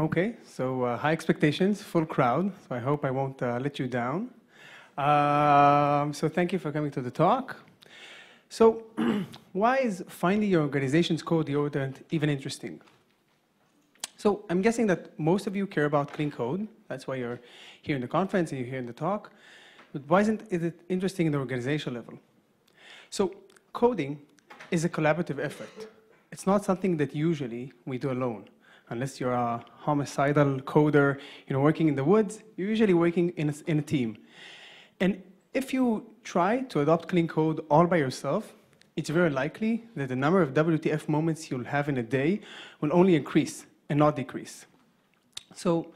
Okay, so uh, high expectations, full crowd, so I hope I won't uh, let you down. Um, so thank you for coming to the talk. So why is finding your organization's code deodorant even interesting? So I'm guessing that most of you care about clean code. That's why you're here in the conference and you're here in the talk. But why isn't it interesting in the organizational level? So coding is a collaborative effort. It's not something that usually we do alone unless you're a homicidal coder, you know, working in the woods, you're usually working in a, in a team. And if you try to adopt clean code all by yourself, it's very likely that the number of WTF moments you'll have in a day will only increase and not decrease. So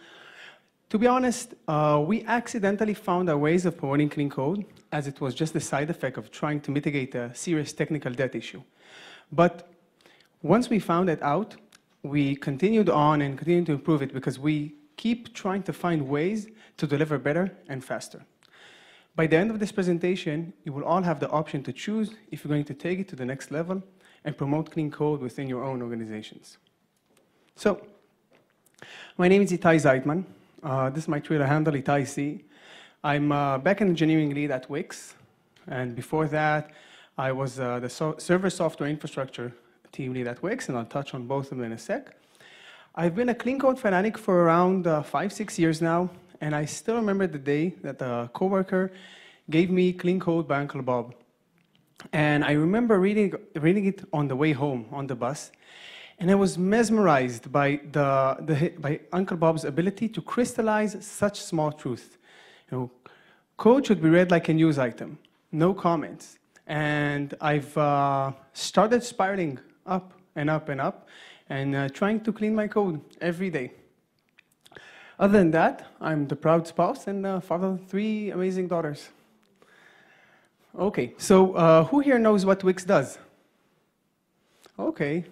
to be honest, uh, we accidentally found our ways of promoting clean code as it was just a side effect of trying to mitigate a serious technical debt issue. But once we found it out, we continued on and continued to improve it because we keep trying to find ways to deliver better and faster. By the end of this presentation, you will all have the option to choose if you're going to take it to the next level and promote clean code within your own organizations. So, my name is Ittai Zeidman. Uh, this is my Twitter handle, Itai C. I'm uh, backend engineering lead at Wix, and before that, I was uh, the so server software infrastructure team lead at Wix, and I'll touch on both of them in a sec. I've been a clean code fanatic for around uh, five, six years now, and I still remember the day that a coworker gave me clean code by Uncle Bob. And I remember reading, reading it on the way home on the bus, and I was mesmerized by, the, the, by Uncle Bob's ability to crystallize such small truth. You know, code should be read like a news item, no comments. And I've uh, started spiraling up and up and up and uh, trying to clean my code every day. Other than that, I'm the proud spouse and uh, father of three amazing daughters. Okay, so uh, who here knows what Wix does? Okay,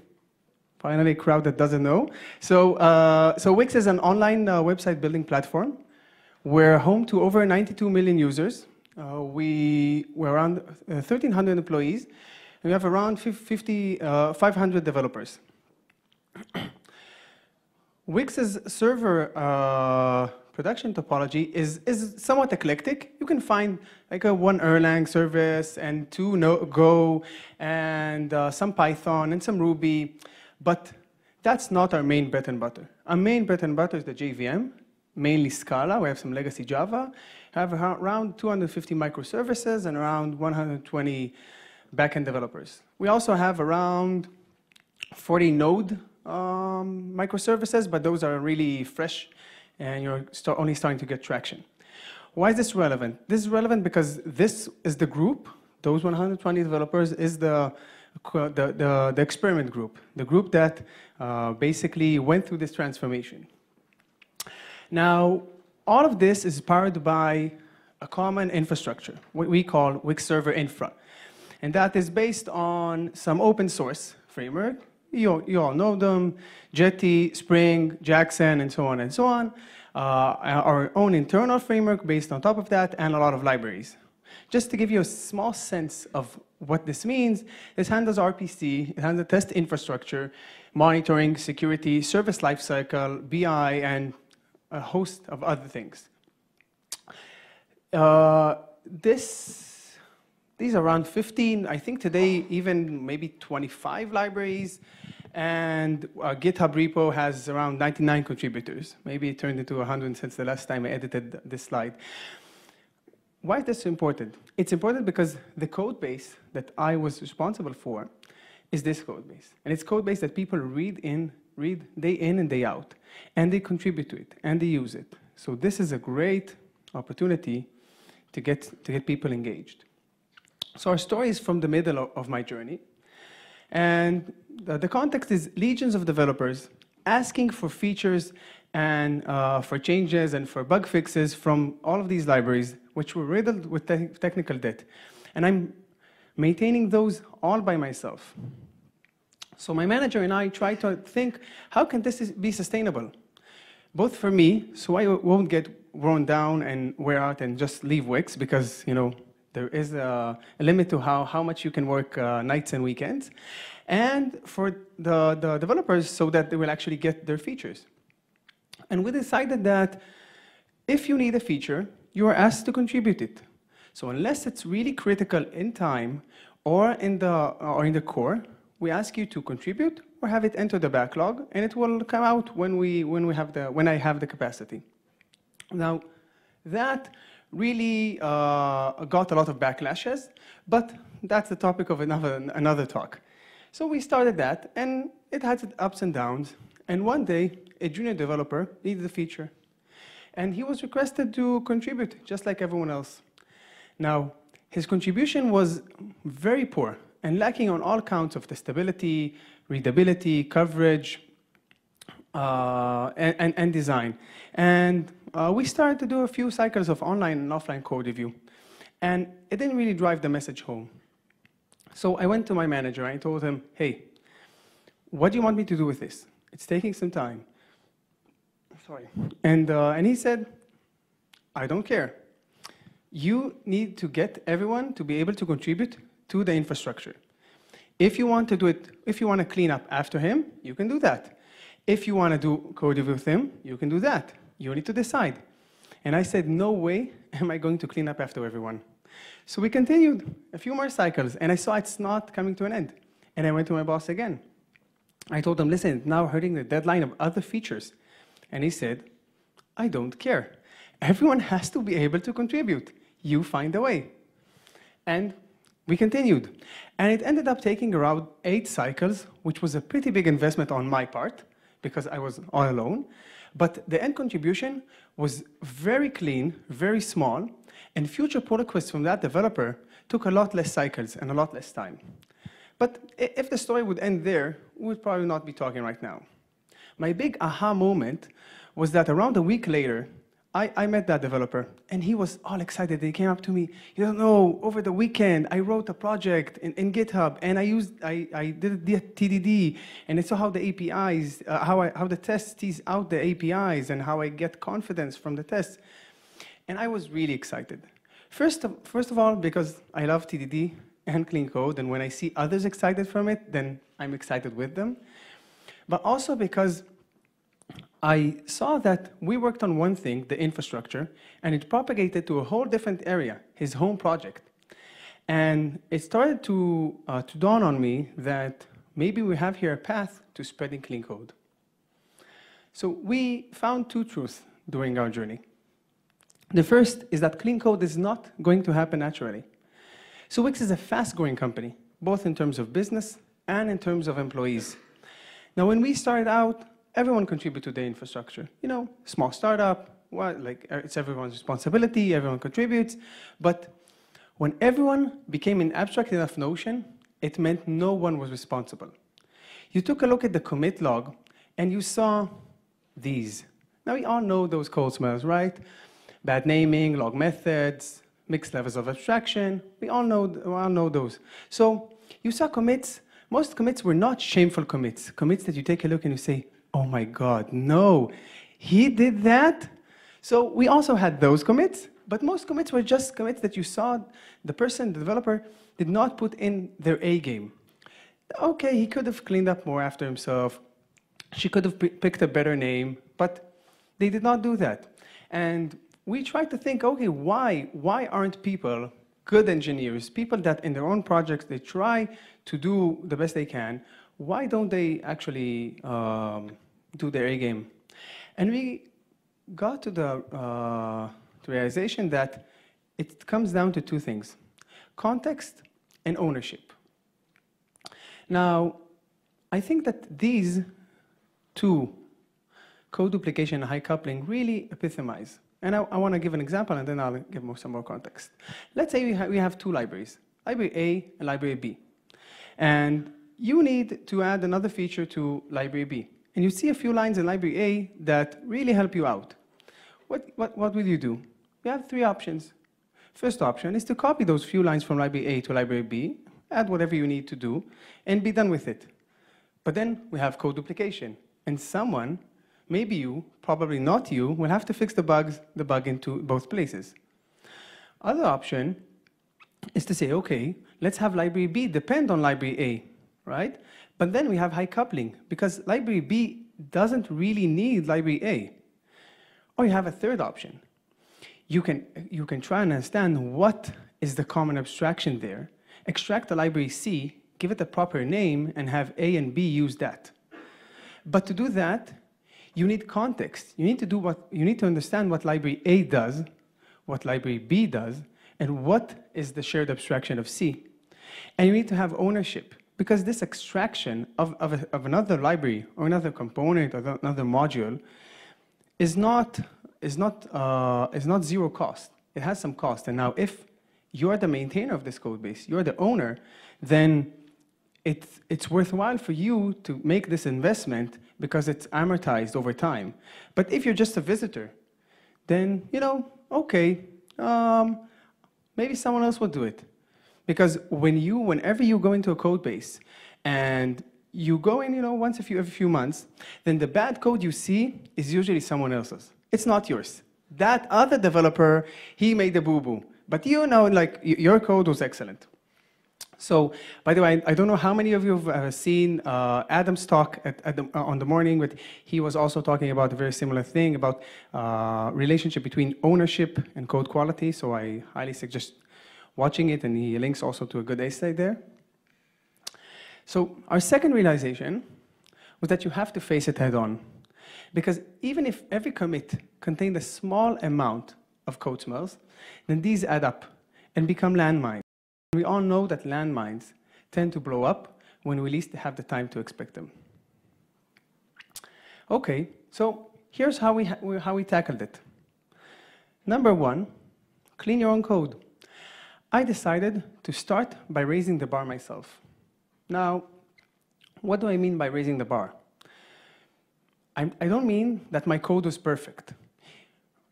finally a crowd that doesn't know. So, uh, so Wix is an online uh, website building platform. We're home to over 92 million users. Uh, we, we're around 1,300 employees, we have around 50, uh, 500 developers. Wix's server uh, production topology is, is somewhat eclectic. You can find like a one Erlang service and two no Go and uh, some Python and some Ruby, but that's not our main bread and butter. Our main bread and butter is the JVM, mainly Scala. We have some legacy Java. We have around 250 microservices and around 120 backend developers. We also have around 40 Node um, microservices, but those are really fresh and you're start only starting to get traction. Why is this relevant? This is relevant because this is the group, those 120 developers is the, the, the, the experiment group, the group that uh, basically went through this transformation. Now, all of this is powered by a common infrastructure, what we call Wix Server Infra. And that is based on some open source framework. You, you all know them, Jetty, Spring, Jackson, and so on and so on. Uh, our own internal framework based on top of that, and a lot of libraries. Just to give you a small sense of what this means, this handles RPC, it handles test infrastructure, monitoring, security, service lifecycle, BI, and a host of other things. Uh, this these are around 15, I think today even maybe 25 libraries. And our GitHub repo has around 99 contributors. Maybe it turned into 100 since the last time I edited this slide. Why is this important? It's important because the code base that I was responsible for is this code base. And it's code base that people read in, read day in and day out. And they contribute to it, and they use it. So this is a great opportunity to get, to get people engaged. So our story is from the middle of my journey. And the context is legions of developers asking for features and uh, for changes and for bug fixes from all of these libraries, which were riddled with te technical debt. And I'm maintaining those all by myself. So my manager and I try to think, how can this be sustainable? Both for me, so I won't get worn down and wear out and just leave Wix because, you know, there is a, a limit to how, how much you can work uh, nights and weekends. And for the, the developers so that they will actually get their features. And we decided that if you need a feature, you are asked to contribute it. So unless it's really critical in time or in the, or in the core, we ask you to contribute or have it enter the backlog, and it will come out when, we, when, we have the, when I have the capacity. Now, that really uh, got a lot of backlashes, but that's the topic of another, another talk. So we started that, and it had its ups and downs. And one day, a junior developer needed a feature. And he was requested to contribute, just like everyone else. Now, his contribution was very poor and lacking on all counts of testability, readability, coverage, uh, and, and, and, design. And uh, we started to do a few cycles of online and offline code review. And it didn't really drive the message home. So I went to my manager and I told him, hey, what do you want me to do with this? It's taking some time. Sorry. And, uh, and he said, I don't care. You need to get everyone to be able to contribute to the infrastructure. If you want to do it, if you want to clean up after him, you can do that. If you want to do code review with him, you can do that. You need to decide. And I said, no way am I going to clean up after everyone. So we continued a few more cycles, and I saw it's not coming to an end. And I went to my boss again. I told him, listen, it's now hurting the deadline of other features. And he said, I don't care. Everyone has to be able to contribute. You find a way. And we continued. And it ended up taking around eight cycles, which was a pretty big investment on my part, because I was all alone. But the end contribution was very clean, very small, and future pull requests from that developer took a lot less cycles and a lot less time. But if the story would end there, we would probably not be talking right now. My big aha moment was that around a week later, I, I, met that developer, and he was all excited. He came up to me. You don't know, over the weekend, I wrote a project in, in GitHub, and I used, I, I did the TDD, and I saw how the APIs, uh, how, I, how the tests tease out the APIs, and how I get confidence from the tests. And I was really excited. First of, first of all, because I love TDD and clean code, and when I see others excited from it, then I'm excited with them. But also because I saw that we worked on one thing, the infrastructure, and it propagated to a whole different area, his home project. And it started to, uh, to dawn on me that maybe we have here a path to spreading clean code. So we found two truths during our journey. The first is that clean code is not going to happen naturally. So Wix is a fast-growing company, both in terms of business and in terms of employees. Now, when we started out, everyone contributed to the infrastructure. You know, small startup, well, like uh, it's everyone's responsibility, everyone contributes. But when everyone became an abstract enough notion, it meant no one was responsible. You took a look at the commit log, and you saw these. Now, we all know those code smells, right? Bad naming, log methods, mixed levels of abstraction. We all know, we all know those. So you saw commits. Most commits were not shameful commits. Commits that you take a look and you say, oh my God, no, he did that? So we also had those commits, but most commits were just commits that you saw the person, the developer, did not put in their A game. Okay, he could have cleaned up more after himself. She could have picked a better name, but they did not do that. And we tried to think, okay, why? Why aren't people good engineers, people that in their own projects, they try to do the best they can, why don't they actually um, do their A game? And we got to the uh, realization that it comes down to two things, context and ownership. Now, I think that these two, code duplication and high coupling, really epitomize. And I, I want to give an example, and then I'll give more, some more context. Let's say we, ha we have two libraries, library A and library B. And you need to add another feature to library B. And you see a few lines in library A that really help you out. What, what, what will you do? You have three options. First option is to copy those few lines from library A to library B, add whatever you need to do, and be done with it. But then we have code duplication. And someone, maybe you, probably not you, will have to fix the bugs, the bug into both places. Other option is to say, okay, let's have library B depend on library A right? But then we have high coupling because library B doesn't really need library A. Or you have a third option. You can, you can try and understand what is the common abstraction there, extract the library C, give it a proper name, and have A and B use that. But to do that, you need context. You need to do what, you need to understand what library A does, what library B does, and what is the shared abstraction of C. And you need to have ownership because this extraction of, of, a, of another library or another component or another module is not, is, not, uh, is not zero cost. It has some cost. And now if you're the maintainer of this code base, you're the owner, then it's, it's worthwhile for you to make this investment because it's amortized over time. But if you're just a visitor, then, you know, okay, um, maybe someone else will do it. Because when you, whenever you go into a code base and you go in, you know, once a few, every few months, then the bad code you see is usually someone else's. It's not yours. That other developer, he made a boo-boo. But you know, like, your code was excellent. So, by the way, I don't know how many of you have uh, seen uh, Adam's talk at, at the, uh, on the morning, but he was also talking about a very similar thing about uh, relationship between ownership and code quality. So I highly suggest watching it, and he links also to a good essay there. So our second realization was that you have to face it head on. Because even if every commit contained a small amount of code smells, then these add up and become landmines. We all know that landmines tend to blow up when we least have the time to expect them. Okay, so here's how we, how we tackled it. Number one, clean your own code. I decided to start by raising the bar myself. Now, what do I mean by raising the bar? I, I don't mean that my code was perfect.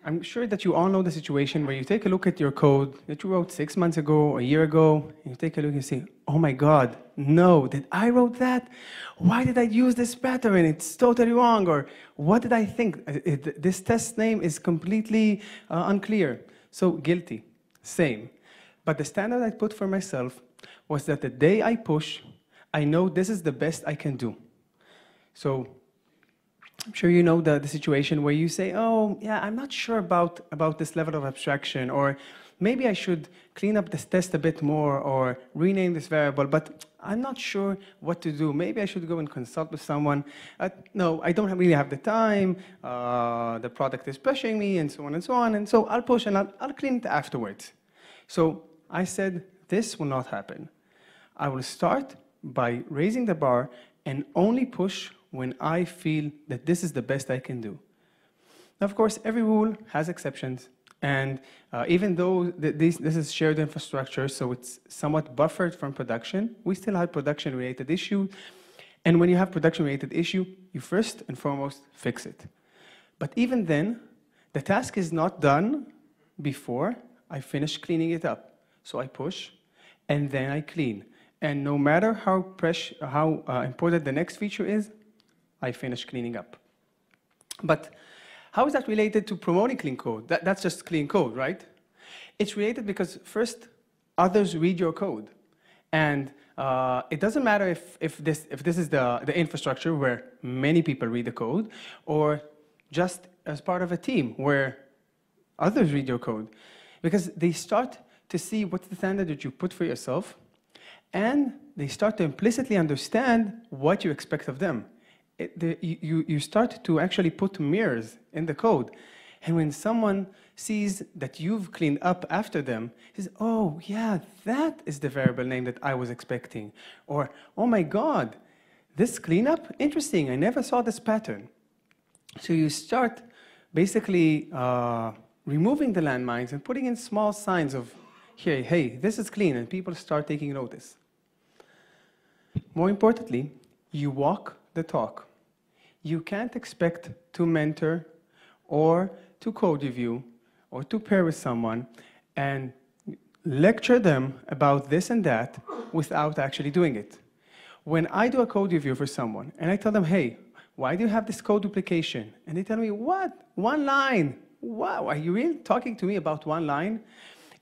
I'm sure that you all know the situation where you take a look at your code that you wrote six months ago, a year ago, and you take a look and say, oh my God, no, did I wrote that? Why did I use this pattern? It's totally wrong. Or what did I think? It, this test name is completely uh, unclear. So guilty, same. But the standard I put for myself was that the day I push, I know this is the best I can do. So I'm sure you know the, the situation where you say, oh, yeah, I'm not sure about, about this level of abstraction, or maybe I should clean up this test a bit more, or rename this variable, but I'm not sure what to do. Maybe I should go and consult with someone. Uh, no, I don't really have the time. Uh, the product is pushing me, and so on and so on. And so I'll push and I'll, I'll clean it afterwards. So I said, this will not happen. I will start by raising the bar and only push when I feel that this is the best I can do. Now, of course, every rule has exceptions. And uh, even though th this, this is shared infrastructure, so it's somewhat buffered from production, we still have production-related issue. And when you have production-related issue, you first and foremost fix it. But even then, the task is not done before I finish cleaning it up. So I push, and then I clean. And no matter how, how uh, important the next feature is, I finish cleaning up. But how is that related to promoting clean code? That, that's just clean code, right? It's related because first, others read your code. And uh, it doesn't matter if, if, this, if this is the, the infrastructure where many people read the code, or just as part of a team where others read your code. Because they start to see what's the standard that you put for yourself, and they start to implicitly understand what you expect of them it, the, you, you start to actually put mirrors in the code. And when someone sees that you've cleaned up after them, he says, oh, yeah, that is the variable name that I was expecting. Or, oh my God, this cleanup? Interesting, I never saw this pattern. So you start basically uh, removing the landmines and putting in small signs of, hey, hey, this is clean, and people start taking notice. More importantly, you walk the talk you can't expect to mentor or to code review or to pair with someone and lecture them about this and that without actually doing it. When I do a code review for someone and I tell them, hey, why do you have this code duplication? And they tell me, what? One line. Wow, are you really talking to me about one line?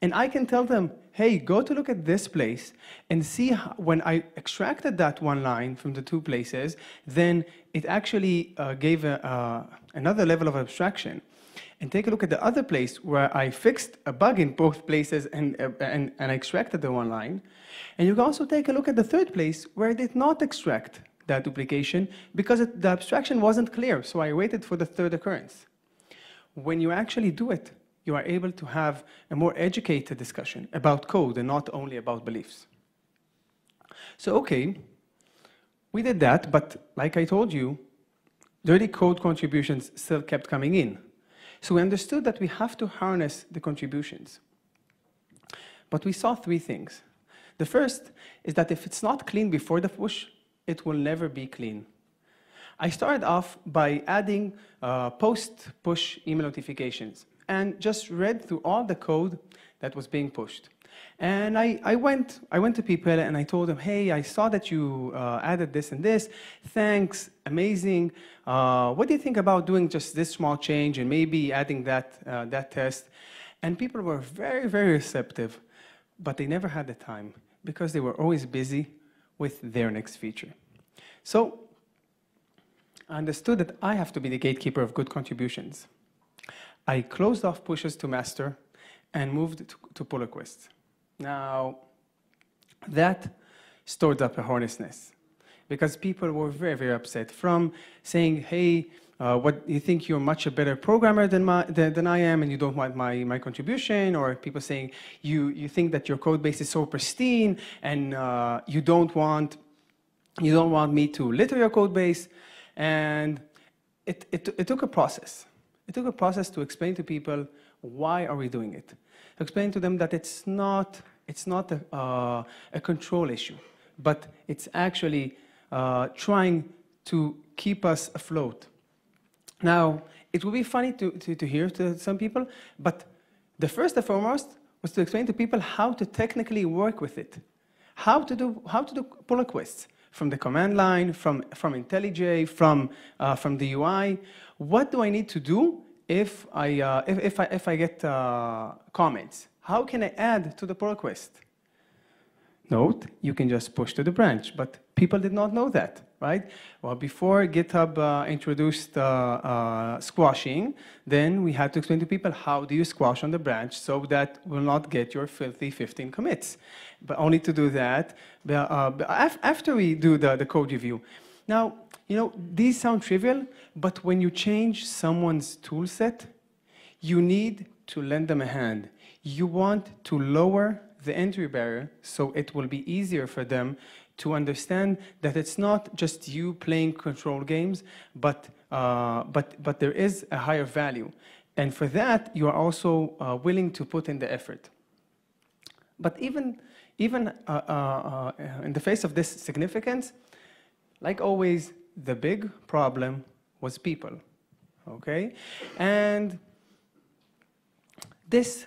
And I can tell them, hey, go to look at this place and see how, when I extracted that one line from the two places, then it actually uh, gave a, uh, another level of abstraction. And take a look at the other place where I fixed a bug in both places and, uh, and, and I extracted the one line. And you can also take a look at the third place where I did not extract that duplication because it, the abstraction wasn't clear. So I waited for the third occurrence. When you actually do it, you are able to have a more educated discussion about code and not only about beliefs. So, okay, we did that, but like I told you, dirty code contributions still kept coming in. So we understood that we have to harness the contributions. But we saw three things. The first is that if it's not clean before the push, it will never be clean. I started off by adding uh, post-push email notifications and just read through all the code that was being pushed. And I, I, went, I went to people and I told them, hey, I saw that you uh, added this and this. Thanks, amazing. Uh, what do you think about doing just this small change and maybe adding that, uh, that test? And people were very, very receptive, but they never had the time because they were always busy with their next feature. So I understood that I have to be the gatekeeper of good contributions. I closed off pushes to master and moved to, to pull requests. Now, that stored up a hornet's because people were very, very upset from saying, hey, uh, what you think you're much a better programmer than, my, than, than, I am and you don't want my, my contribution, or people saying you, you think that your code base is so pristine and uh, you, don't want, you don't want me to litter your code base. And it, it, it took a process. It took a process to explain to people why are we doing it. Explain to them that it's not, it's not a, uh, a control issue, but it's actually uh, trying to keep us afloat. Now, it will be funny to, to, to hear to some people, but the first and foremost was to explain to people how to technically work with it, how to do, how to do pull requests from the command line, from, from IntelliJ, from, uh, from the UI. What do I need to do if I, uh, if, if, I, if I get uh, comments? How can I add to the pull request? Note, you can just push to the branch, but people did not know that, right? Well, before GitHub uh, introduced uh, uh, squashing, then we had to explain to people how do you squash on the branch so that will not get your filthy 15 commits. But only to do that uh, after we do the, the code review. Now, you know, these sound trivial, but when you change someone's tool set, you need to lend them a hand. You want to lower the entry barrier so it will be easier for them to understand that it's not just you playing control games, but, uh, but, but there is a higher value. And for that, you are also uh, willing to put in the effort. But even, even uh, uh, uh in the face of this significance, like always, the big problem was people, okay? And this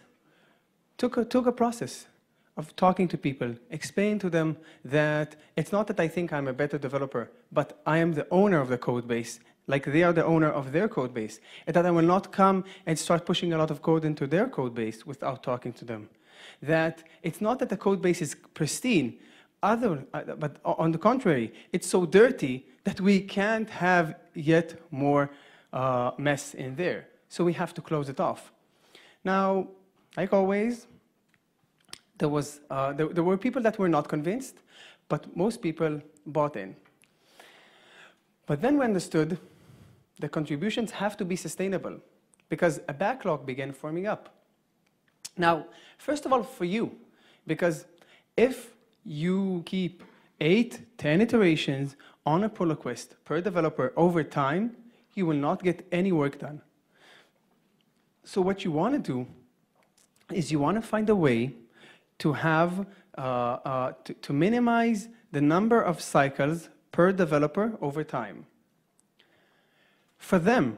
took a, took a process of talking to people, explain to them that it's not that I think I'm a better developer, but I am the owner of the code base, like they are the owner of their code base, and that I will not come and start pushing a lot of code into their code base without talking to them. That it's not that the code base is pristine, other, uh, but on the contrary, it's so dirty that we can't have yet more uh, mess in there. So we have to close it off. Now, like always, there, was, uh, there, there were people that were not convinced, but most people bought in. But then we understood the contributions have to be sustainable because a backlog began forming up. Now, first of all, for you, because if you keep eight, 10 iterations on a pull request per developer over time, you will not get any work done. So what you want to do is you want to find a way to have, uh, uh, to, to minimize the number of cycles per developer over time. For them,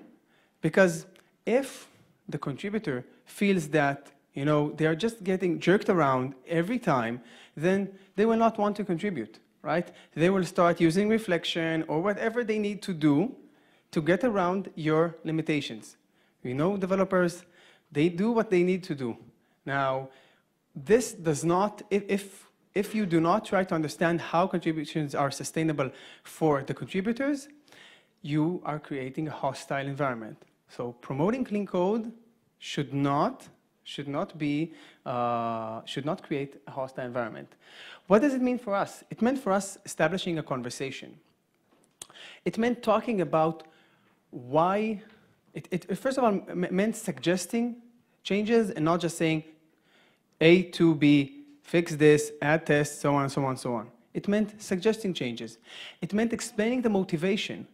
because if the contributor feels that you know, they're just getting jerked around every time, then they will not want to contribute, right? They will start using reflection or whatever they need to do to get around your limitations. You know, developers, they do what they need to do. Now, this does not, if, if you do not try to understand how contributions are sustainable for the contributors, you are creating a hostile environment. So promoting clean code should not, should not be, uh, should not create a hostile environment. What does it mean for us? It meant for us establishing a conversation. It meant talking about why, it, it first of all meant suggesting changes and not just saying A to B, fix this, add tests, so on, so on, so on. It meant suggesting changes. It meant explaining the motivation.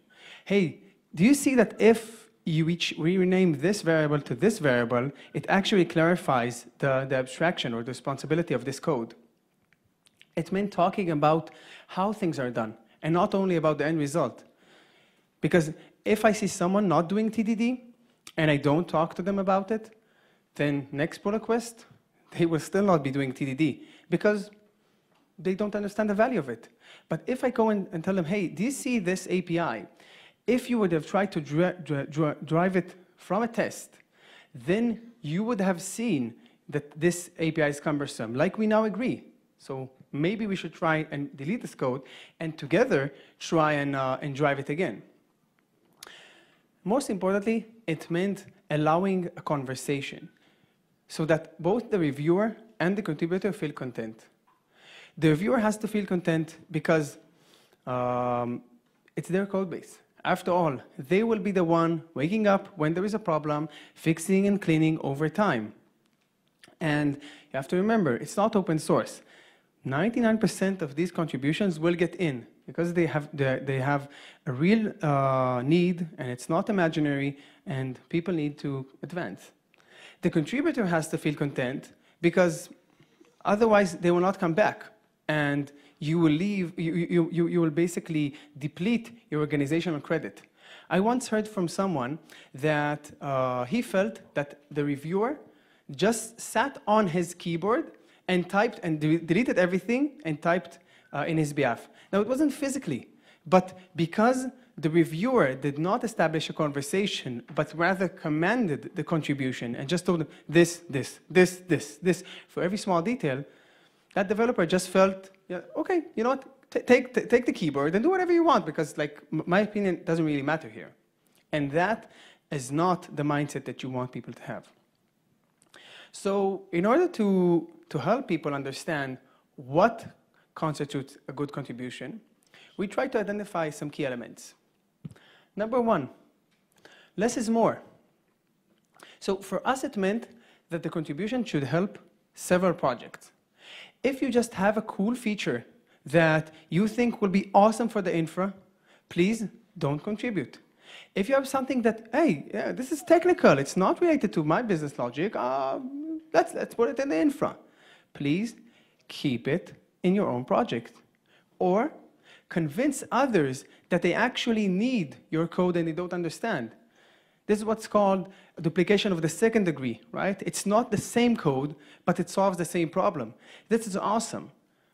Hey, do you see that if you rename this variable to this variable, it actually clarifies the, the abstraction or the responsibility of this code. It meant talking about how things are done and not only about the end result. Because if I see someone not doing TDD and I don't talk to them about it, then next pull request, they will still not be doing TDD because they don't understand the value of it. But if I go in and tell them, hey, do you see this API? If you would have tried to dri dri drive it from a test, then you would have seen that this API is cumbersome, like we now agree. So maybe we should try and delete this code and together try and, uh, and drive it again. Most importantly, it meant allowing a conversation so that both the reviewer and the contributor feel content. The reviewer has to feel content because um, it's their code base. After all, they will be the one waking up when there is a problem, fixing and cleaning over time. And you have to remember, it's not open source. 99% of these contributions will get in because they have, they have a real uh, need and it's not imaginary and people need to advance. The contributor has to feel content because otherwise they will not come back and you will leave, you, you, you, you will basically deplete your organizational credit. I once heard from someone that uh, he felt that the reviewer just sat on his keyboard and typed and de deleted everything and typed uh, in his behalf. Now, it wasn't physically, but because the reviewer did not establish a conversation, but rather commanded the contribution and just told them this, this, this, this, this, for every small detail, that developer just felt, yeah, okay, you know what, T take, take the keyboard and do whatever you want because like, my opinion doesn't really matter here. And that is not the mindset that you want people to have. So in order to, to help people understand what constitutes a good contribution, we try to identify some key elements. Number one, less is more. So for us, it meant that the contribution should help several projects. If you just have a cool feature that you think will be awesome for the infra, please don't contribute. If you have something that, hey, yeah, this is technical, it's not related to my business logic, uh, let's, let's put it in the infra. Please keep it in your own project. Or convince others that they actually need your code and they don't understand. This is what's called duplication of the second degree, right? It's not the same code, but it solves the same problem. This is awesome.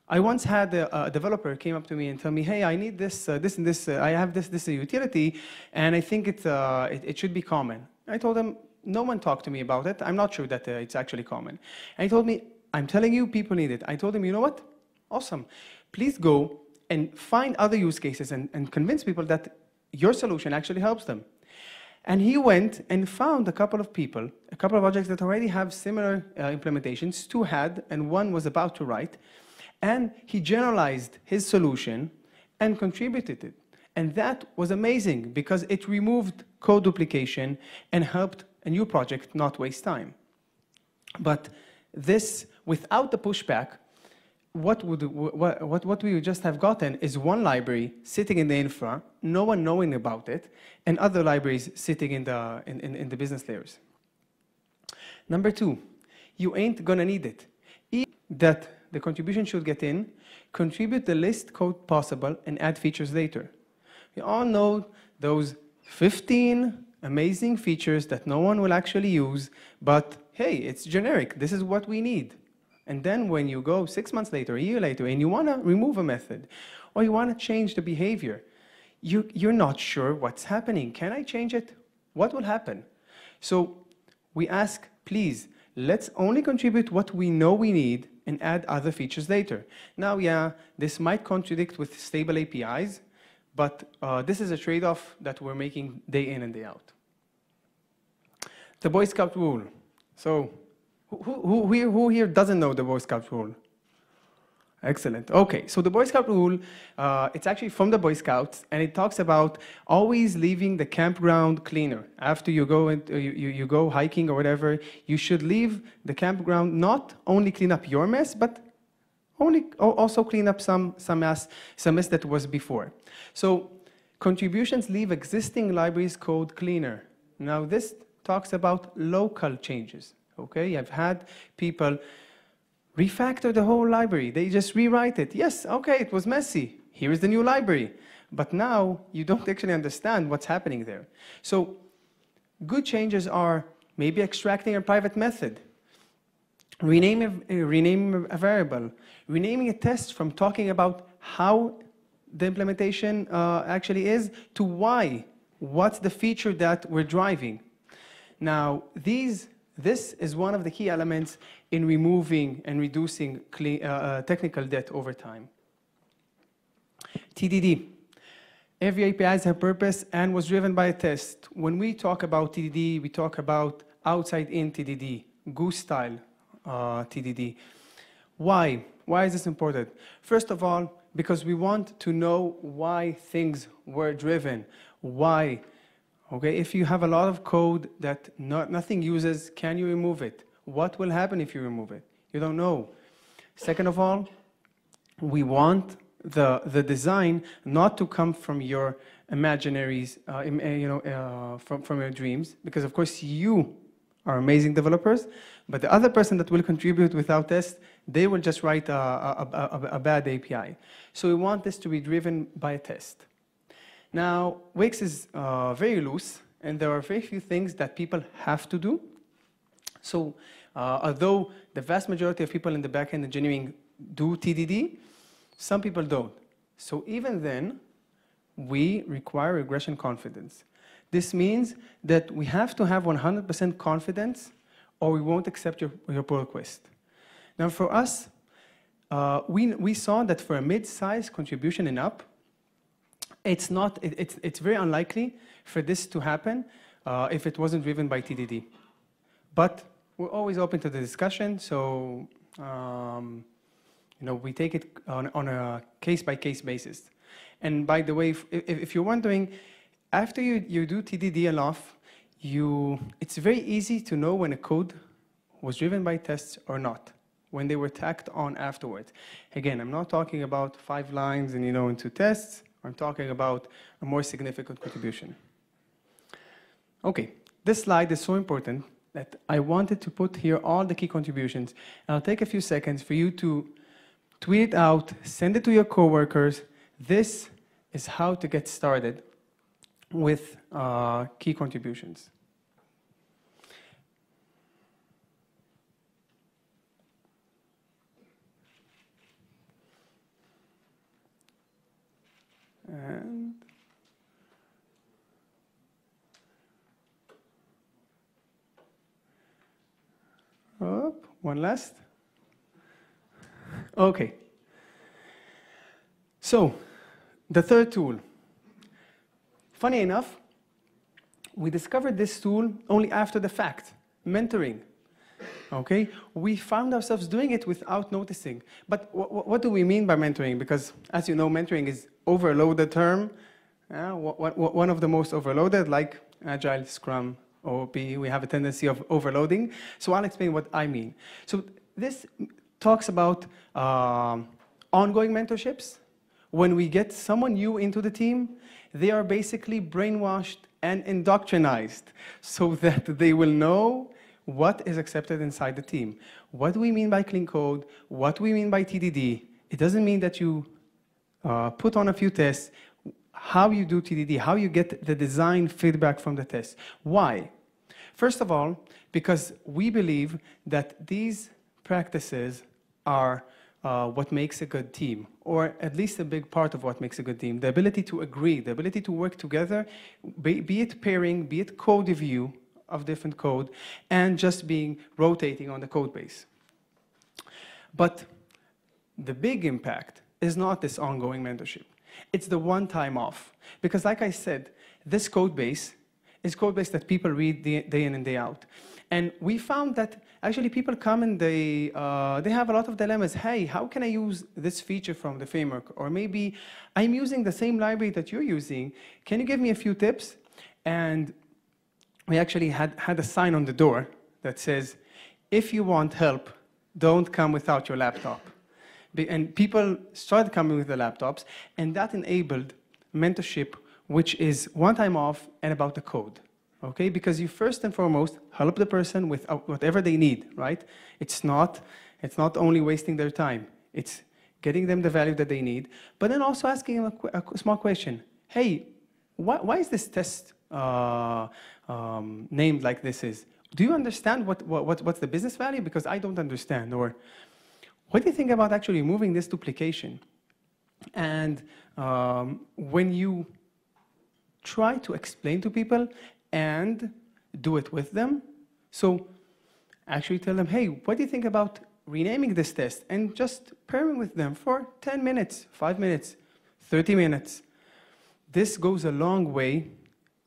I once had a, a, developer came up to me and tell me, hey, I need this, uh, this and this, uh, I have this, this utility, and I think it, uh, it, it, should be common. I told him, no one talked to me about it. I'm not sure that uh, it's actually common. And he told me, I'm telling you, people need it. I told him, you know what? Awesome. Please go and find other use cases and, and convince people that your solution actually helps them. And he went and found a couple of people, a couple of projects that already have similar uh, implementations. Two had, and one was about to write. And he generalized his solution and contributed it. And that was amazing because it removed code duplication and helped a new project not waste time. But this, without the pushback, what, would, what, what, what we would just have gotten is one library sitting in the infra, no one knowing about it, and other libraries sitting in the, in, in, in the business layers. Number two, you ain't gonna need it. that the contribution should get in, contribute the least code possible, and add features later. We all know those 15 amazing features that no one will actually use, but hey, it's generic. This is what we need. And then when you go six months later, a year later, and you want to remove a method, or you want to change the behavior, you, you're not sure what's happening. Can I change it? What will happen? So we ask, please, let's only contribute what we know we need and add other features later. Now, yeah, this might contradict with stable APIs, but uh, this is a trade-off that we're making day in and day out. The Boy Scout rule. So who, who, who, who here doesn't know the Boy Scout rule? Excellent. Okay, so the Boy Scout rule, uh, it's actually from the Boy Scouts, and it talks about always leaving the campground cleaner. After you go, and, uh, you, you go hiking or whatever, you should leave the campground not only clean up your mess, but only also clean up some, some, mess, some mess that was before. So contributions leave existing libraries code cleaner. Now this talks about local changes, okay? I've had people refactor the whole library. They just rewrite it. Yes, okay, it was messy. Here is the new library. But now you don't actually understand what's happening there. So good changes are maybe extracting a private method, renaming a, rename a variable, renaming a test from talking about how the implementation uh, actually is to why, what's the feature that we're driving. Now, these this is one of the key elements in removing and reducing uh, uh technical debt over time. TDD. Every API has a purpose and was driven by a test. When we talk about TDD, we talk about outside-in TDD, GOOS style uh, TDD. Why? Why is this important? First of all, because we want to know why things were driven, why Okay, if you have a lot of code that not, nothing uses, can you remove it? What will happen if you remove it? You don't know. Second of all, we want the, the design not to come from your imaginaries, uh, you know, uh, from, from your dreams, because of course you are amazing developers, but the other person that will contribute without test, they will just write a, a, a, a bad API. So we want this to be driven by a test. Now, Wix is uh, very loose, and there are very few things that people have to do. So, uh, although the vast majority of people in the backend engineering do TDD, some people don't. So even then, we require regression confidence. This means that we have to have 100% confidence or we won't accept your, your pull request. Now for us, uh, we, we saw that for a mid-size contribution and up, it's not, it, it's, it's very unlikely for this to happen uh, if it wasn't driven by TDD. But we're always open to the discussion, so um, you know, we take it on, on a case-by-case -case basis. And by the way, if, if, you're wondering, after you, you do TDD enough, you, it's very easy to know when a code was driven by tests or not, when they were tacked on afterwards. Again, I'm not talking about five lines and, you know, into tests. I'm talking about a more significant contribution. Okay, this slide is so important that I wanted to put here all the key contributions. And I'll take a few seconds for you to tweet it out, send it to your coworkers. This is how to get started with uh, key contributions. And up, one last. Okay. So, the third tool. Funny enough, we discovered this tool only after the fact, mentoring. Okay, we found ourselves doing it without noticing. But what do we mean by mentoring? Because as you know, mentoring is overloaded term. Uh, one of the most overloaded, like Agile, Scrum, OOP, we have a tendency of overloading. So I'll explain what I mean. So this talks about um, ongoing mentorships. When we get someone new into the team, they are basically brainwashed and indoctrinized so that they will know what is accepted inside the team. What do we mean by clean code? What do we mean by TDD? It doesn't mean that you uh, put on a few tests, how you do TDD, how you get the design feedback from the test. Why? First of all, because we believe that these practices are uh, what makes a good team, or at least a big part of what makes a good team. The ability to agree, the ability to work together, be, be it pairing, be it code review, of different code and just being rotating on the code base. But the big impact is not this ongoing mentorship. It's the one time off. Because like I said, this code base is code base that people read day in and day out. And we found that actually people come and they, uh, they have a lot of dilemmas. Hey, how can I use this feature from the framework? Or maybe I'm using the same library that you're using. Can you give me a few tips? And we actually had, had a sign on the door that says, if you want help, don't come without your laptop. And people started coming with the laptops, and that enabled mentorship, which is one time off and about the code okay? Because you first and foremost help the person with uh, whatever they need, right? It's not, it's not only wasting their time. It's getting them the value that they need, but then also asking them a, a small question. Hey, why, why is this test uh, um, named like this is? Do you understand what, what, what's the business value? Because I don't understand. Or what do you think about actually moving this duplication? And um, when you try to explain to people, and do it with them. So actually tell them, hey, what do you think about renaming this test? And just pairing with them for 10 minutes, 5 minutes, 30 minutes. This goes a long way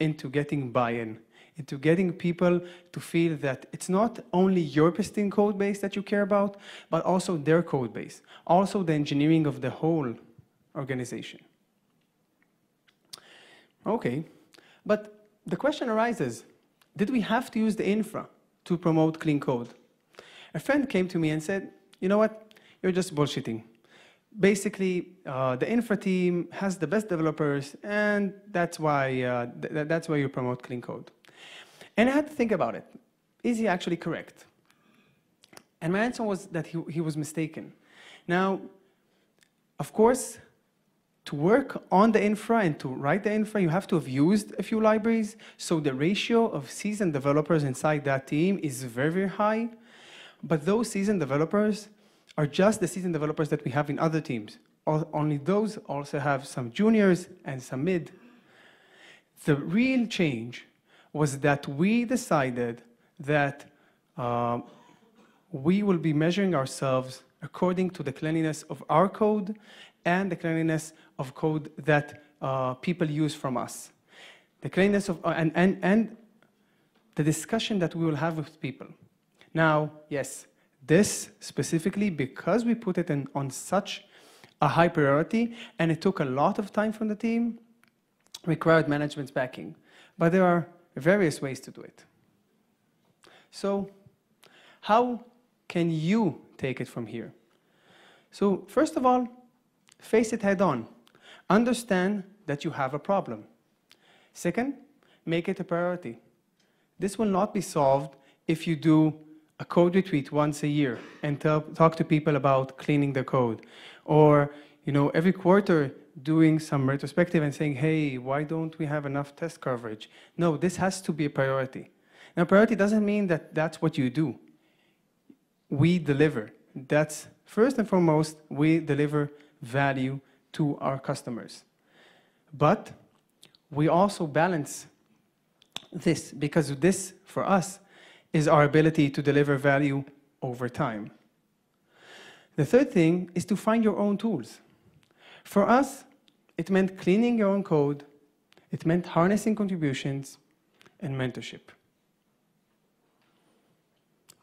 into getting buy-in, into getting people to feel that it's not only your pristine code base that you care about, but also their code base, also the engineering of the whole organization. Okay, but the question arises, did we have to use the infra to promote clean code? A friend came to me and said, you know what, you're just bullshitting. Basically, uh, the infra team has the best developers, and that's why, uh, th that's why you promote clean code. And I had to think about it. Is he actually correct? And my answer was that he, he was mistaken. Now, of course, to work on the infra and to write the infra, you have to have used a few libraries. So the ratio of seasoned developers inside that team is very, very high. But those seasoned developers are just the seasoned developers that we have in other teams. Only those also have some juniors and some mid. The real change was that we decided that uh, we will be measuring ourselves according to the cleanliness of our code and the cleanliness of code that uh, people use from us. The cleanliness of, uh, and, and, and the discussion that we will have with people. Now, yes, this specifically, because we put it in, on such a high priority, and it took a lot of time from the team, required management's backing. But there are various ways to do it. So how can you take it from here? So first of all, face it head on. Understand that you have a problem. Second, make it a priority. This will not be solved if you do a code retreat once a year and talk to people about cleaning the code. Or, you know, every quarter doing some retrospective and saying, hey, why don't we have enough test coverage? No, this has to be a priority. Now, priority doesn't mean that that's what you do. We deliver. That's first and foremost, we deliver value to our customers. But we also balance this because this, for us, is our ability to deliver value over time. The third thing is to find your own tools. For us, it meant cleaning your own code, it meant harnessing contributions, and mentorship.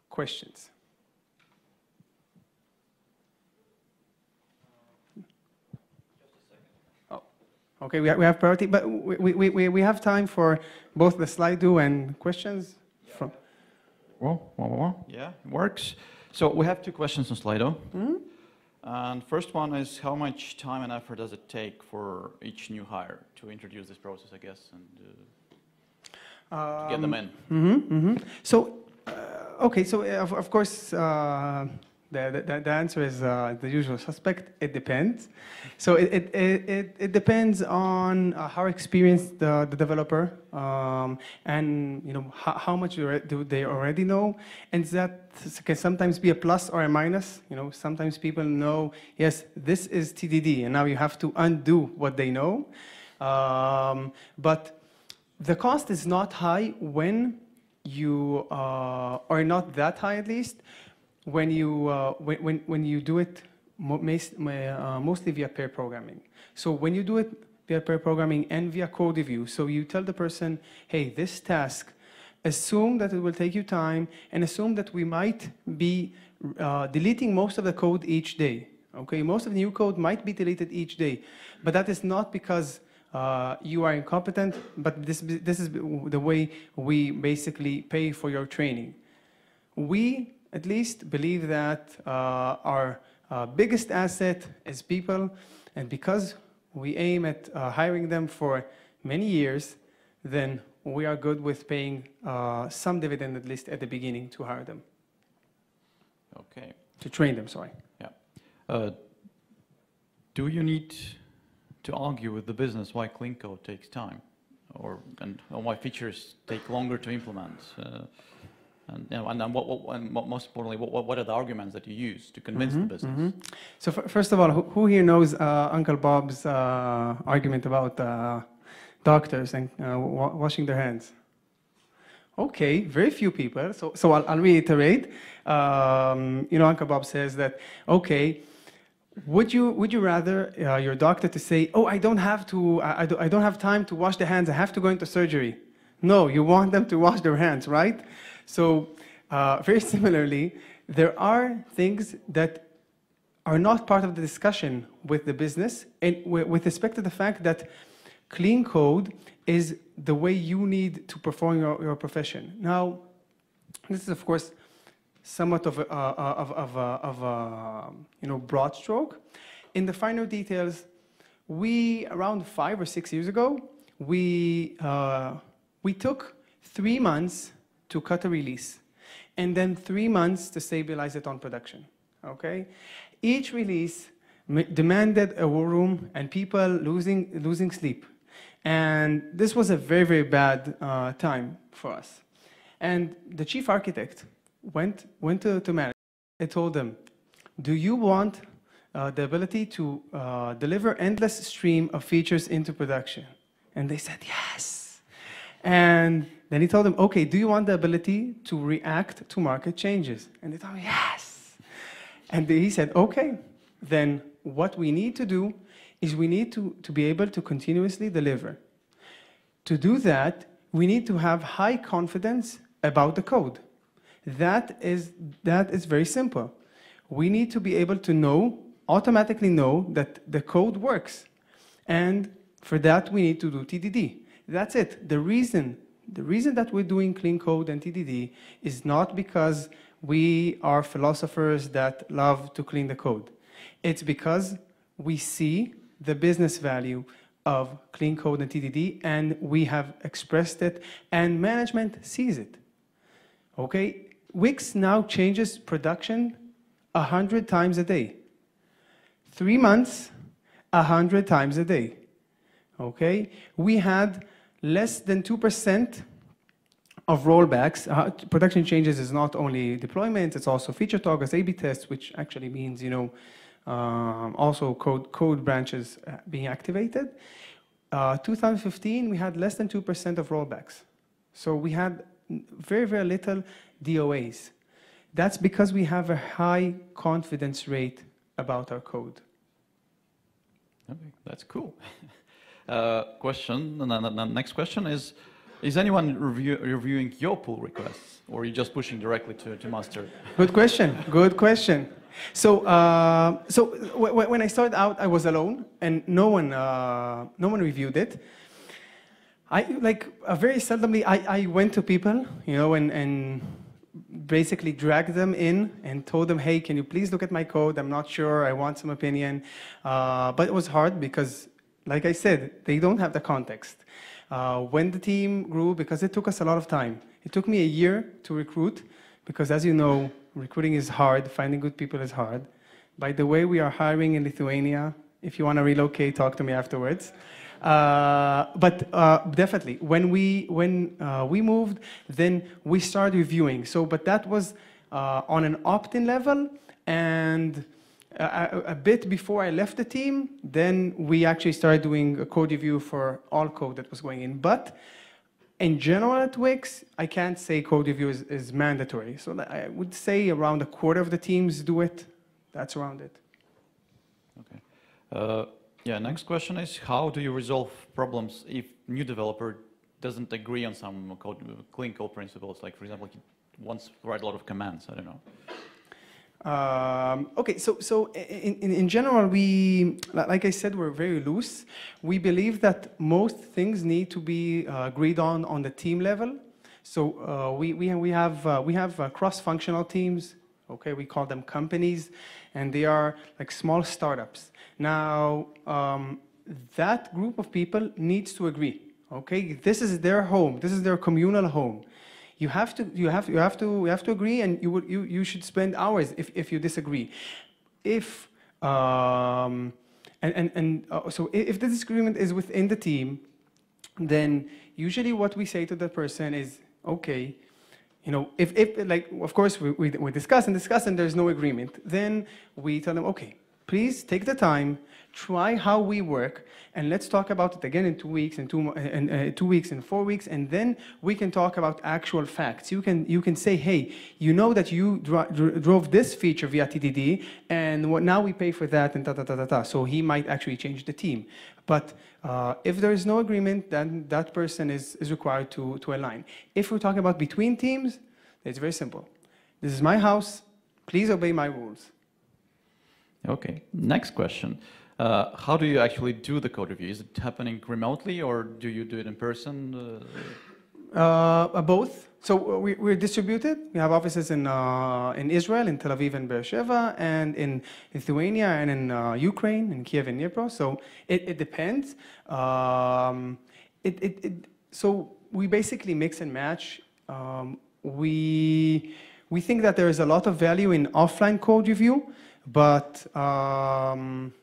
Questions? Oh, okay, we have, we have priority, but we, we, we, we have time for both the slide Slido and questions. Well, well, well, yeah, it works. So we have two questions on Slido. Mm -hmm. And first one is how much time and effort does it take for each new hire to introduce this process, I guess, and uh, um, get them in? Mm -hmm, mm -hmm. So, uh, okay, so uh, of, of course, uh, the, the, the answer is uh, the usual suspect. It depends. So it, it, it, it depends on uh, how experienced the, the developer um, and you know how, how much do they already know. And that can sometimes be a plus or a minus. You know, sometimes people know, yes, this is TDD, and now you have to undo what they know. Um, but the cost is not high when you uh, are not that high at least when you, uh, when, when, when you do it uh, mostly via pair programming. So when you do it via pair programming and via code review, so you tell the person, hey, this task, assume that it will take you time and assume that we might be uh, deleting most of the code each day. Okay, most of the new code might be deleted each day, but that is not because uh, you are incompetent, but this, this is the way we basically pay for your training. We, at least, believe that uh, our uh, biggest asset is people, and because we aim at uh, hiring them for many years, then we are good with paying uh, some dividend at least at the beginning to hire them. Okay. To train them, sorry. Yeah. Uh, do you need to argue with the business why clean code takes time, or and, why features take longer to implement? Uh, and, you know, and, what, what, and most importantly, what, what, are the arguments that you use to convince mm -hmm, the business? Mm -hmm. So first of all, who, who here knows uh, Uncle Bob's uh, argument about uh, doctors and uh, washing their hands? Okay, very few people. So, so I'll, I'll reiterate. Um, you know, Uncle Bob says that, okay, would you, would you rather uh, your doctor to say, oh, I don't have to, I, I, do, I don't have time to wash the hands, I have to go into surgery. No, you want them to wash their hands, right? So uh, very similarly, there are things that are not part of the discussion with the business and with respect to the fact that clean code is the way you need to perform your, your profession. Now, this is of course somewhat of a, uh, of, of, of you know, broad stroke. In the finer details, we, around five or six years ago, we, uh, we took three months to cut a release, and then three months to stabilize it on production, okay? Each release demanded a war room and people losing, losing sleep. And this was a very, very bad uh, time for us. And the chief architect went, went to, to management and told them, do you want uh, the ability to uh, deliver endless stream of features into production? And they said, yes. And then he told them, okay, do you want the ability to react to market changes? And they told me, yes. And he said, okay, then what we need to do is we need to, to be able to continuously deliver. To do that, we need to have high confidence about the code. That is, that is very simple. We need to be able to know, automatically know that the code works. And for that, we need to do TDD. That's it. The reason, the reason that we're doing clean code and TDD is not because we are philosophers that love to clean the code. It's because we see the business value of clean code and TDD, and we have expressed it, and management sees it. Okay, Wix now changes production 100 times a day. Three months, 100 times a day. Okay? We had less than 2% of rollbacks. Uh, production changes is not only deployment, it's also feature toggles, A-B tests, which actually means, you know, um, also code, code branches uh, being activated. Uh, 2015, we had less than 2% of rollbacks. So we had very, very little DOAs. That's because we have a high confidence rate about our code. Okay, that's cool. uh, question, and then the next question is, is anyone review, reviewing your pull requests, or are you just pushing directly to, to master? Good question, good question. So, uh, so when I started out, I was alone, and no one, uh, no one reviewed it. I like uh, very seldomly I, I went to people, you know, and, and basically dragged them in and told them, hey, can you please look at my code? I'm not sure, I want some opinion. Uh, but it was hard because, like I said, they don't have the context. Uh, when the team grew, because it took us a lot of time. It took me a year to recruit, because as you know, recruiting is hard, finding good people is hard. By the way, we are hiring in Lithuania. If you want to relocate, talk to me afterwards. Uh, but uh, definitely, when we when uh, we moved, then we started reviewing. So, but that was uh, on an opt-in level, and a, a, bit before I left the team, then we actually started doing a code review for all code that was going in. But In general at Wix, I can't say code review is, is mandatory. So I would say around a quarter of the teams do it. That's around it. Okay. Uh, yeah, next question is how do you resolve problems if new developer doesn't agree on some code, clean code principles? Like, for example, he wants to write a lot of commands, I don't know. Um, okay, so, so in, in, in, general, we, like I said, we're very loose. We believe that most things need to be uh, agreed on on the team level. So uh, we, we, we have, uh, we have uh, cross-functional teams, okay, we call them companies, and they are like small startups. Now, um, that group of people needs to agree, okay? This is their home, this is their communal home you have to you have you have to you have to agree and you would you you should spend hours if if you disagree. If um, and and, and uh, so if the disagreement is within the team then usually what we say to the person is okay you know if, if like of course we, we, we discuss and discuss and there's no agreement then we tell them okay please take the time try how we work, and let's talk about it again in two weeks, in two, uh, two weeks, in four weeks, and then we can talk about actual facts. You can, you can say, hey, you know that you dro drove this feature via TDD, and what, now we pay for that, and ta ta ta ta ta. So he might actually change the team. But uh, if there is no agreement, then that person is, is required to, to align. If we're talking about between teams, it's very simple. This is my house. Please obey my rules. Okay, next question. Uh, how do you actually do the code review? Is it happening remotely or do you do it in person? Uh, uh both. So uh, we, we're distributed. We have offices in, uh, in Israel, in Tel Aviv and Beersheba, and in Lithuania and in uh, Ukraine, in Kiev and Dnipro. So it, it depends. Um, it, it, it, so we basically mix and match. Um, we, we think that there is a lot of value in offline code review, but um,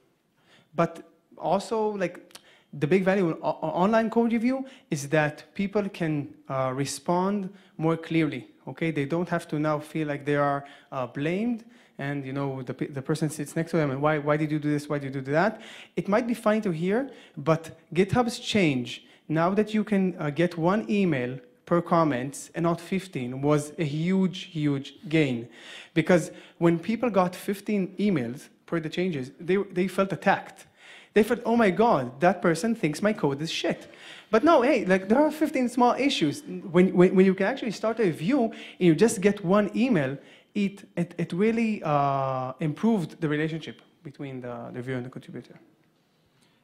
but also, like, the big value in online code review is that people can uh, respond more clearly, okay? They don't have to now feel like they are uh, blamed and you know the, the person sits next to them and why, why did you do this, why did you do that? It might be funny to hear, but GitHub's change, now that you can uh, get one email per comment and not 15 was a huge, huge gain. Because when people got 15 emails, per the changes, they, they felt attacked. They felt, oh my God, that person thinks my code is shit. But no, hey, like there are 15 small issues. When, when, when you can actually start a review and you just get one email, it, it, it really uh, improved the relationship between the, the reviewer and the contributor.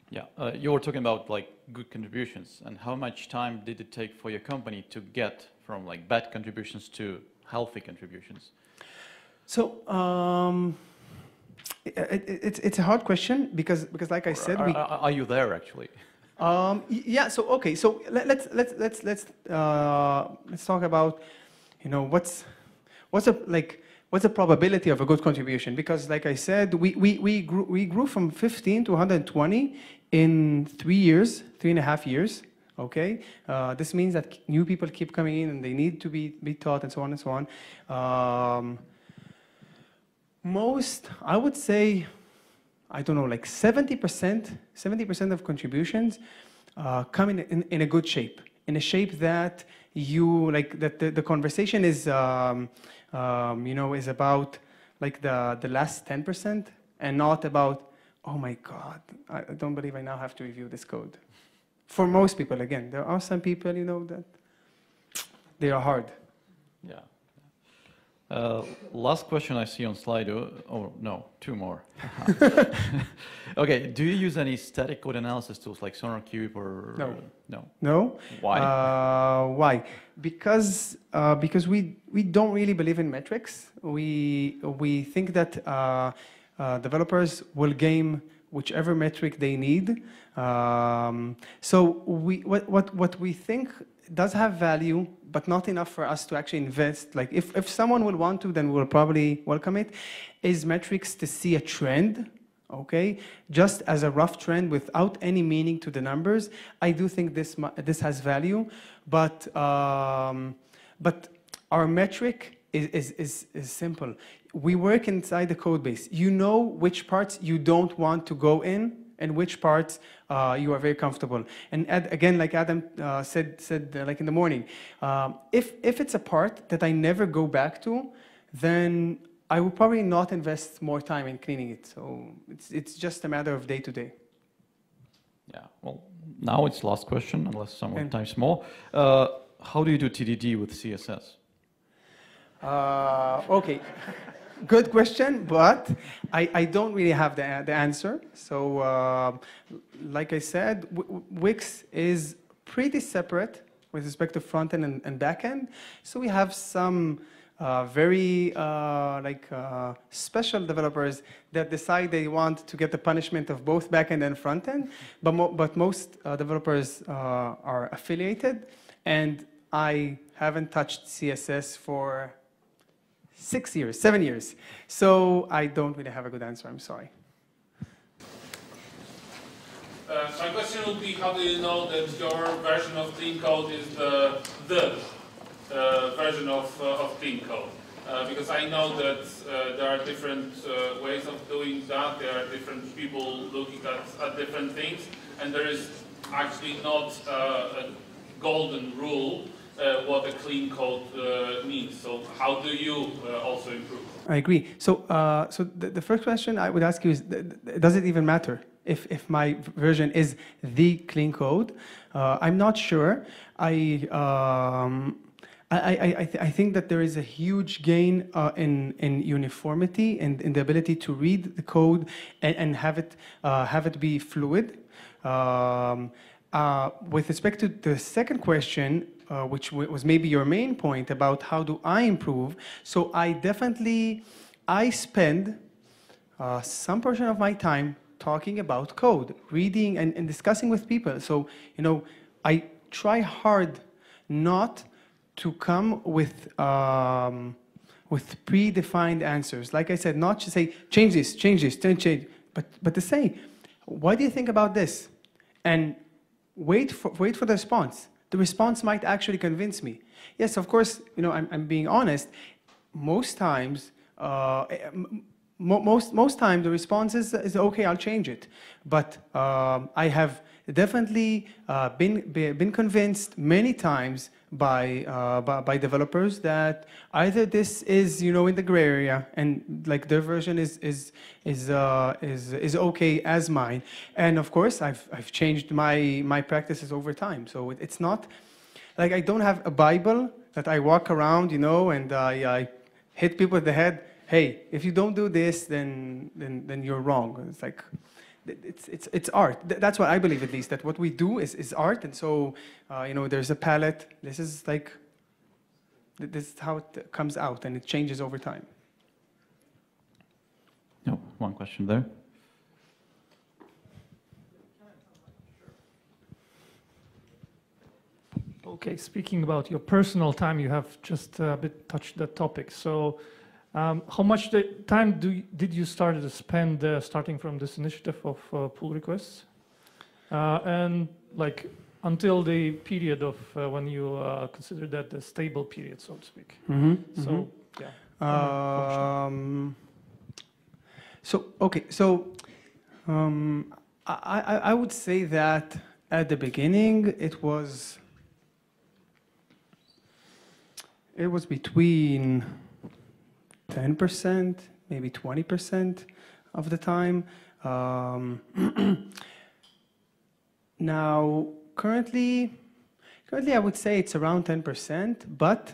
Yeah, uh, you were talking about like good contributions and how much time did it take for your company to get from like bad contributions to healthy contributions? So, um, it, it's, it's a hard question because, because like I said, are, we, are you there actually? Um, yeah. So okay. So let, us let's let's let's uh, let's talk about, you know, what's what's a like what's the probability of a good contribution? Because like I said, we we we grew we grew from 15 to 120 in three years, three and a half years. Okay. Uh, this means that new people keep coming in and they need to be be taught and so on and so on. Um, most, I would say, I don't know, like 70%, 70% of contributions uh, come in, in, in, a good shape, in a shape that you, like, that the, the conversation is, um, um, you know, is about like the, the last 10% and not about, oh my God, I don't believe I now have to review this code. For most people, again, there are some people, you know, that they are hard. Yeah. Uh, last question I see on Slido. Oh, no, two more. okay, do you use any static code analysis tools like SonarQube or? No. No. No? Why? Uh, why? Because, uh, because we, we don't really believe in metrics. We, we think that uh, developers will game whichever metric they need. Um, so we, what, what, what we think does have value, but not enough for us to actually invest. Like if, if someone will want to, then we'll probably welcome it, is metrics to see a trend, okay? Just as a rough trend without any meaning to the numbers. I do think this, this has value, but, um, but our metric is, is, is, is simple. We work inside the code base. You know which parts you don't want to go in, and which parts uh, you are very comfortable. And ad, again, like Adam uh, said, said uh, like in the morning, um, if, if it's a part that I never go back to, then I will probably not invest more time in cleaning it. So it's, it's just a matter of day to day. Yeah, well, now it's last question, unless someone and times more. Uh, how do you do TDD with CSS? Uh, okay, good question, but I, I don't really have the, the answer. So, uh, like I said, Wix is pretty separate with respect to front end and, and back end. So we have some uh, very uh, like uh, special developers that decide they want to get the punishment of both back end and front end, but, mo but most uh, developers are affiliated, and I haven't touched CSS for six years, seven years, so I don't really have a good answer. I'm sorry. Uh, my question would be, how do you know that your version of clean code is the the uh, version of, uh, of clean code. Uh, because I know that there are different ways of doing that, there are different people looking at, at different things, and there is actually not a golden rule uh, what a clean code uh, means. So how do you uh, also improve? I agree. So, so the, the, first question I would ask you is, does it even matter if, if my version is the clean code? I'm not sure. I, um, I, I, I, th I, think that there is a huge gain uh, in, in uniformity and in the ability to read the code and, and have, it, uh, have it be fluid. Um, uh, with respect to the second question, uh, which was maybe your main point about how do I improve, so I definitely, I spend uh, some portion of my time talking about code, reading and, and discussing with people. So, you know, I try hard not to come with, um, with predefined answers. Like I said, not to say, change this, change this, change, change, but, but to say, what do you think about this? And wait for, wait for the response. The response might actually convince me. Yes, of course, you know, I'm, I'm being honest. Most times, uh, most, most time the response is, is okay, I'll change it. But um, I have definitely uh, been, been convinced many times by, uh, by, by, developers that either this is, you know, in the gray area and like their version is, is, is, uh, is, is okay as mine. And of course, I've, I've changed my, my practices over time. So it's not, like I don't have a Bible that I walk around, you know, and I, I hit people with the head. Hey, if you don't do this, then, then, then you're wrong. It's like, it's, it's, it's art. That's what I believe, at least, that what we do is, is art. And so, uh, you know, there's a palette. This is like, this is how it comes out, and it changes over time. No, one question there. Okay, speaking about your personal time, you have just a bit touched that topic. So um, how much time do you, did you start to spend uh, starting from this initiative of uh, pull requests? Uh, and like until the period of uh, when you uh, consider that the stable period, so to speak. Mm -hmm, so, mm -hmm. yeah. Um, so, okay, so um, I, I would say that at the beginning it was, it was between 10%, maybe 20% of the time. Um, now, currently, currently I would say it's around 10%, but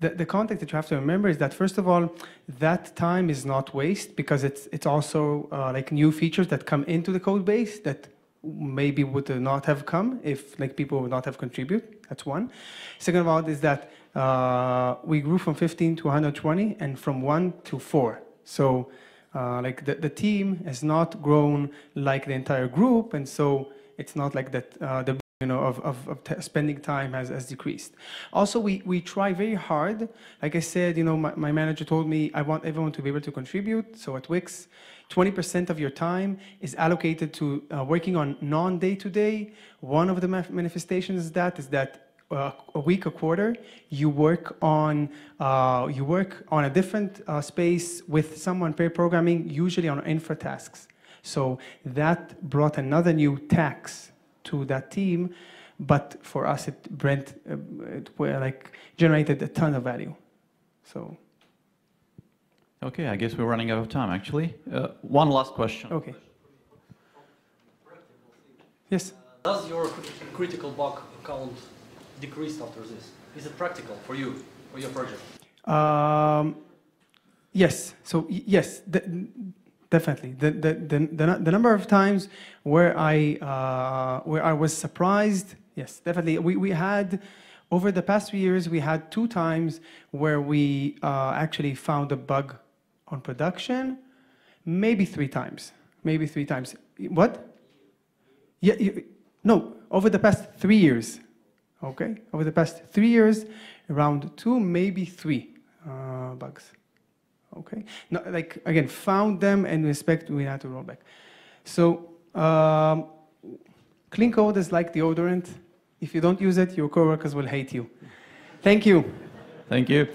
the, the context that you have to remember is that first of all, that time is not waste because it's, it's also uh, like new features that come into the code base that maybe would not have come if like people would not have contributed. That's one. Second of all is that uh, we grew from 15 to 120 and from one to four. So uh, like the, the team has not grown like the entire group. And so it's not like that uh, the you know, of, of, of spending time has, has decreased. Also, we, we try very hard. Like I said, you know, my, my manager told me I want everyone to be able to contribute. So at Wix, 20% of your time is allocated to uh, working on non-day-to-day. One of the manifestations of that is that uh, a week, a quarter, you work on uh, you work on a different uh, space with someone pair programming, usually on infra tasks. So that brought another new tax to that team, but for us, it, brent, uh, it were like generated a ton of value. So, Okay, I guess we're running out of time, actually. Uh, one last question. okay. Yes? Does your critical bug count decrease after this? Is it practical for you, for your project? Um, yes. So yes, de- definitely. The, the, the, the, the number of times where I uh, where I was surprised. Yes, definitely. We, we had over the past few years we had two times where we uh, actually found a bug on production. Maybe three times. Maybe three times. What? Yeah. You, no. Over the past three years. Okay. Over the past three years, around two, maybe three uh, bugs. Okay, no, like again, found them and respect we had to roll back. So um, clean code is like deodorant. If you don't use it, your coworkers will hate you. Thank you. Thank you.